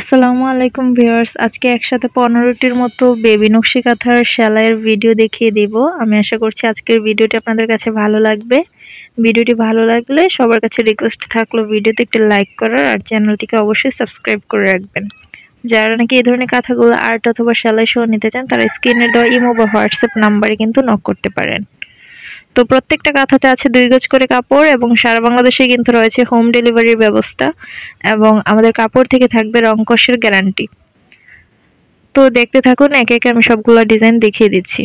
আসসালামু আলাইকুম ভিউয়ার্স। আজকে একসাথে পনেরোটির মতো বেবি নকশি কাঁথার সেলাইয়ের ভিডিও দেখিয়ে দিব। আমি আশা করছি আজকের ভিডিওটি আপনাদের কাছে ভালো লাগবে। ভিডিওটি ভালো লাগলে সবার কাছে রিকোয়েস্ট থাকল ভিডিওতে একটি লাইক করার আর চ্যানেলটিকে অবশ্যই সাবস্ক্রাইব করে রাখবেন। যারা নাকি এই ধরনের কাঁথাগুলো আর্ট অথবা সেলাই সহ নিতে চান, তারা স্ক্রিনে দেওয়া ইমো বা হোয়াটসঅ্যাপ নাম্বারে কিন্তু নক করতে পারেন। তো প্রত্যেকটা কাঁথাতে আছে দুই গজ করে কাপড় এবং সারা বাংলাদেশে কিন্তু রয়েছে হোম ডেলিভারির ব্যবস্থা এবং আমাদের কাপড় থেকে থাকবে রংকশের গ্যারান্টি তো দেখতে থাকুন, একে একে আমি সবগুলো ডিজাইন দেখিয়ে দিচ্ছি।